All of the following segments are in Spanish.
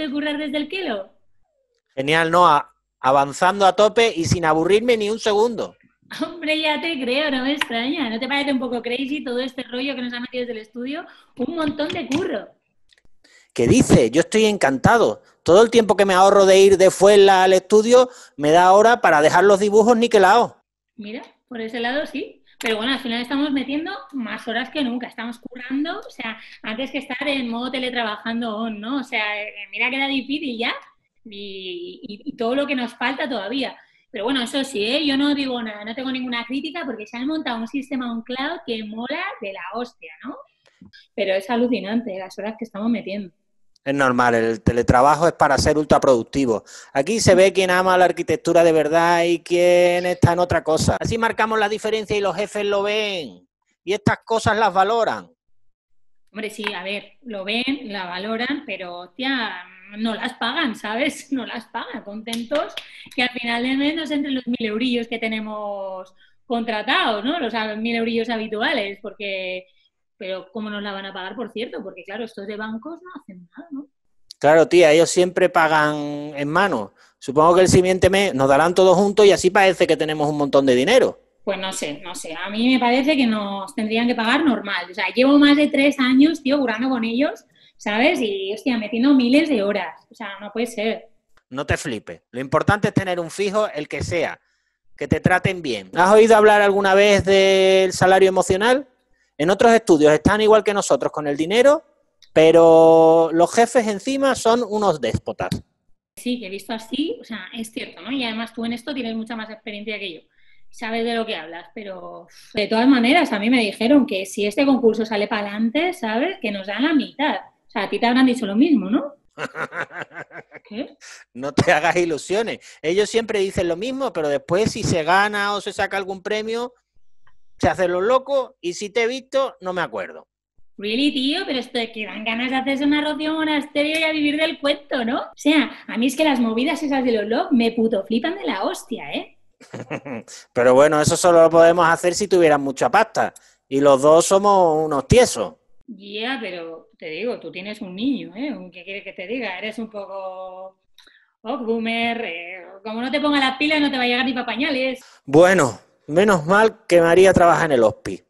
de currar desde el kilo? Genial, ¿no? avanzando a tope y sin aburrirme ni un segundo. Hombre, ya te creo, no me extraña. ¿No te parece un poco crazy todo este rollo que nos ha metido desde el estudio? Un montón de curro. ¿Qué dice? Yo estoy encantado. Todo el tiempo que me ahorro de ir de fuera al estudio me da ahora para dejar los dibujos niquelados. Mira, por ese lado sí. Pero bueno, al final estamos metiendo más horas que nunca. Estamos currando, o sea, antes que estar en modo teletrabajando ¿no? O sea, eh, mira que era difícil ya y, todo lo que nos falta todavía. Pero bueno, eso sí, ¿eh? yo no digo nada, no tengo ninguna crítica porque se han montado un sistema on cloud que mola de la hostia, ¿no? Pero es alucinante las horas que estamos metiendo. Es normal, el teletrabajo es para ser ultraproductivo. Aquí se ve quién ama la arquitectura de verdad y quién está en otra cosa. Así marcamos la diferencia y los jefes lo ven. Y estas cosas las valoran. Hombre, sí, a ver, lo ven, la valoran, pero, hostia, no las pagan, ¿sabes? No las pagan, contentos que al final de mes nos entre los mil eurillos que tenemos contratados, ¿no? Los mil eurillos habituales, porque, pero ¿cómo nos la van a pagar, por cierto? Porque claro, estos de bancos no hacen nada, ¿no? Claro, tía, ellos siempre pagan en mano. Supongo que el siguiente mes nos darán todos juntos y así parece que tenemos un montón de dinero. Pues no sé, no sé. A mí me parece que nos tendrían que pagar normal. O sea, llevo más de tres años, tío, curando con ellos ¿sabes? Y, hostia, metiendo miles de horas. O sea, no puede ser. No te flipes. Lo importante es tener un fijo, el que sea, que te traten bien. ¿Has oído hablar alguna vez del salario emocional? En otros estudios están igual que nosotros con el dinero, pero los jefes encima son unos déspotas. Sí, que he visto así, o sea, es cierto, ¿no? Y además tú en esto tienes mucha más experiencia que yo. Sabes de lo que hablas, pero de todas maneras a mí me dijeron que si este concurso sale para adelante, ¿sabes? Que nos dan la mitad. O sea, a ti te habrán dicho lo mismo, ¿no? ¿Qué? No te hagas ilusiones. Ellos siempre dicen lo mismo, pero después si se gana o se saca algún premio, se hacen los locos y si te he visto, no me acuerdo. Really, tío, pero esto de que dan ganas de hacerse una roción monasterio y a vivir del cuento, ¿no? O sea, a mí es que las movidas esas de los locos me puto flipan de la hostia, ¿eh? pero bueno, eso solo lo podemos hacer si tuvieran mucha pasta. Y los dos somos unos tiesos. Ya, pero te digo, tú tienes un niño, ¿eh? ¿Qué quieres que te diga? Eres un poco... Oh, boomer, eh, como no te ponga las pilas no te va a llegar ni para pañales. Bueno, menos mal que María trabaja en el hospi.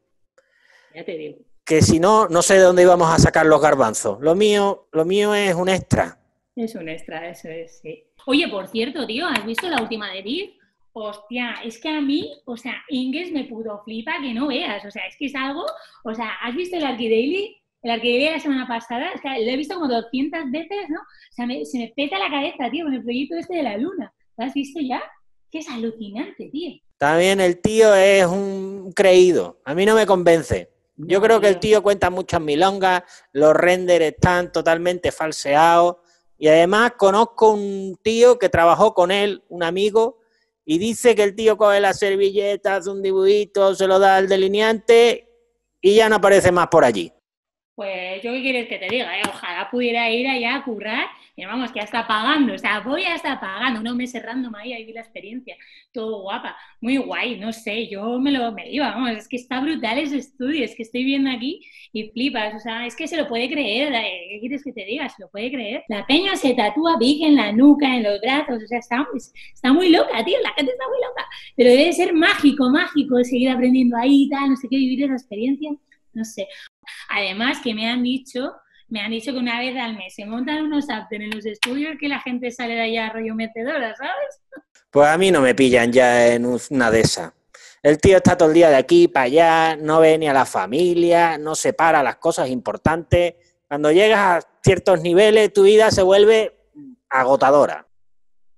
Ya te digo. Que si no, no sé de dónde íbamos a sacar los garbanzos. Lo mío, lo mío es un extra. Es un extra, eso es, sí. Oye, por cierto, tío, ¿has visto la última de Vir? Hostia, es que a mí, o sea, Inges me pudo flipa que no veas. O sea, es que es algo, o sea, ¿has visto el Arquidaily? El Arquidaily de la semana pasada, es que lo he visto como 200 veces, ¿no? O sea, se me peta la cabeza, tío, con el proyecto este de la luna. ¿Lo has visto ya? Que es alucinante, tío. También el tío es un creído. A mí no me convence. Yo creo que el tío cuenta muchas milongas, los renders están totalmente falseados. Y además conozco un tío que trabajó con él, un amigo, y dice que el tío coge la servilleta, hace un dibujito, se lo da al delineante y ya no aparece más por allí. Pues yo qué quieres que te diga, ¿eh? ojalá pudiera ir allá a currar, y vamos, que ya está pagando, o sea, voy a estar pagando, unos meses random ahí, ahí vi la experiencia, todo guapa, muy guay, no sé, yo me lo me iba, vamos, es que está brutal ese estudio, es que estoy viendo aquí y flipas, o sea, es que se lo puede creer, eh, ¿qué quieres que te diga? Se lo puede creer. La peña se tatúa Big en la nuca, en los brazos, o sea, está, está muy loca, tío, la gente está muy loca, pero debe ser mágico, mágico seguir aprendiendo ahí y tal, no sé qué, vivir esa experiencia, no sé. Además, que me han dicho, me han dicho que una vez al mes se montan unos apps en los estudios que la gente sale de allá rollo metedora, ¿sabes? Pues a mí no me pillan ya en una de esas. El tío está todo el día de aquí para allá, no ve ni a la familia, no separa las cosas importantes. Cuando llegas a ciertos niveles, tu vida se vuelve agotadora.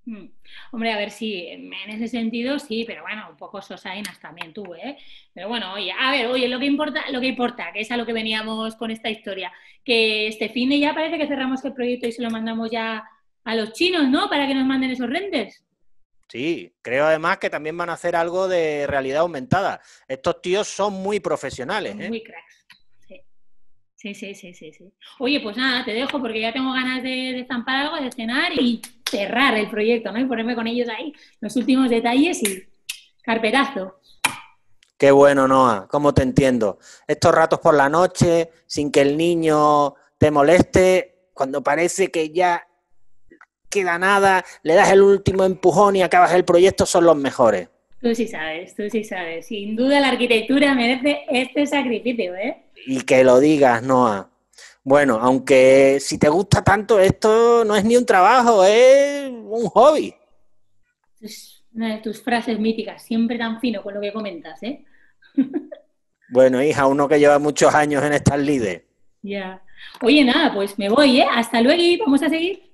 Hmm. Hombre, a ver si en ese sentido sí, pero bueno, un poco sosainas también tú, ¿eh? Pero bueno, oye, a ver, oye, lo que importa, lo que importa, que es a lo que veníamos con esta historia, que este fin de ya parece que cerramos el proyecto y se lo mandamos ya a los chinos, ¿no? Para que nos manden esos renders. Sí, creo además que también van a hacer algo de realidad aumentada. Estos tíos son muy profesionales, ¿eh? Muy cracks. Sí, sí, sí, sí, sí. Oye, pues nada, te dejo porque ya tengo ganas de, de zampar algo, de cenar y cerrar el proyecto, ¿no? Y ponerme con ellos ahí los últimos detalles y carpetazo. Qué bueno, Noah, cómo te entiendo. Estos ratos por la noche, sin que el niño te moleste, cuando parece que ya queda nada, le das el último empujón y acabas el proyecto, son los mejores. Tú sí sabes, tú sí sabes. Sin duda la arquitectura merece este sacrificio, ¿eh? Y que lo digas, Noah. Bueno, aunque si te gusta tanto, esto no es ni un trabajo, es un hobby. Es una de tus frases míticas, siempre tan fino con lo que comentas, ¿eh? bueno, hija, uno que lleva muchos años en estas líderes. Ya. Oye, nada, pues me voy, ¿eh? Hasta luego y vamos a seguir.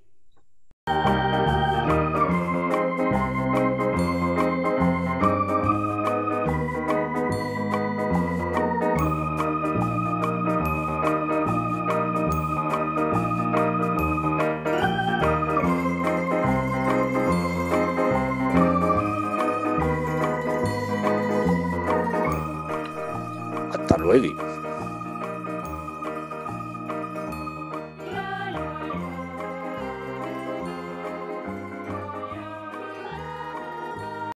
Hasta luego.